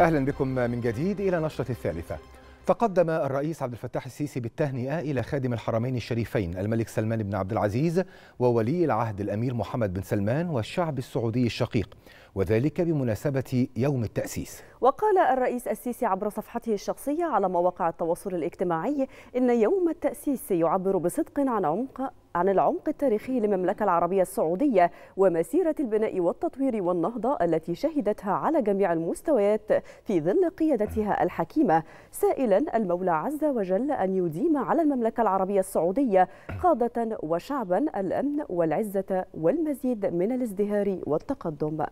أهلا بكم من جديد إلى نشرة الثالثة. فقدم الرئيس عبد الفتاح السيسي بالتهنئة إلى خادم الحرمين الشريفين الملك سلمان بن عبد العزيز وولي العهد الأمير محمد بن سلمان والشعب السعودي الشقيق وذلك بمناسبة يوم التأسيس. وقال الرئيس السيسي عبر صفحته الشخصية على مواقع التواصل الاجتماعي إن يوم التأسيس يعبر بصدق عن عمق عن العمق التاريخي للمملكة العربية السعودية ومسيرة البناء والتطوير والنهضة التي شهدتها على جميع المستويات في ظل قيادتها الحكيمة. سائلا المولى عز وجل أن يديم على المملكة العربية السعودية قادة وشعبا الأمن والعزة والمزيد من الازدهار والتقدم.